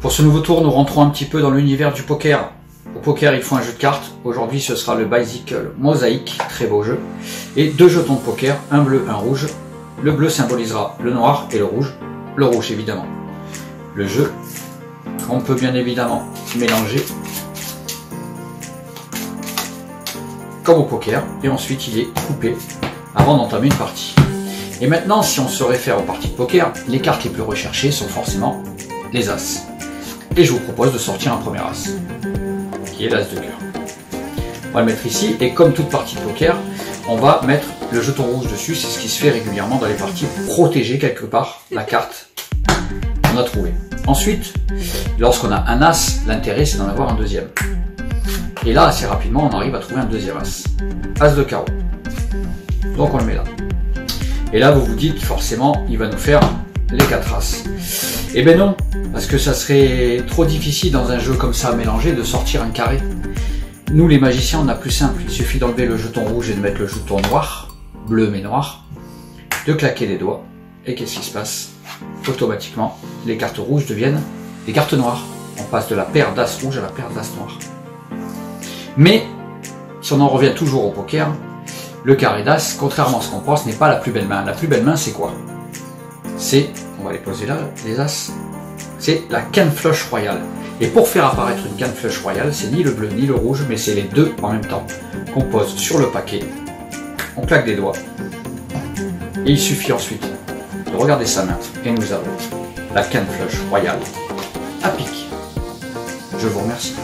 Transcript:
Pour ce nouveau tour, nous rentrons un petit peu dans l'univers du poker. Au poker, il faut un jeu de cartes. Aujourd'hui, ce sera le Bicycle Mosaic, très beau jeu. Et deux jetons de poker, un bleu, un rouge. Le bleu symbolisera le noir et le rouge. Le rouge, évidemment. Le jeu, on peut bien évidemment mélanger comme au poker. Et ensuite, il est coupé avant d'entamer une partie. Et maintenant, si on se réfère aux parties de poker, les cartes les plus recherchées sont forcément les As. Et je vous propose de sortir un premier As, qui est l'As de cœur. On va le mettre ici, et comme toute partie de poker, on va mettre le jeton rouge dessus, c'est ce qui se fait régulièrement dans les parties protéger quelque part la carte qu'on a trouvée. Ensuite, lorsqu'on a un As, l'intérêt c'est d'en avoir un deuxième. Et là, assez rapidement, on arrive à trouver un deuxième As. As de carreau. Donc on le met là. Et là, vous vous dites forcément, il va nous faire les quatre As. Eh ben non, parce que ça serait trop difficile dans un jeu comme ça à mélanger de sortir un carré. Nous les magiciens, on a plus simple. Il suffit d'enlever le jeton rouge et de mettre le jeton noir, bleu mais noir, de claquer les doigts. Et qu'est-ce qui se passe? Automatiquement, les cartes rouges deviennent des cartes noires. On passe de la paire d'as rouge à la paire d'as noir. Mais, si on en revient toujours au poker, le carré d'as, contrairement à ce qu'on pense, n'est pas la plus belle main. La plus belle main, c'est quoi? C'est, va les poser là, les as, c'est la canne flush royale. Et pour faire apparaître une canne flush royale, c'est ni le bleu ni le rouge, mais c'est les deux en même temps qu'on pose sur le paquet. On claque des doigts. Et il suffit ensuite de regarder sa main. Et nous avons la canne flush royale à pic. Je vous remercie.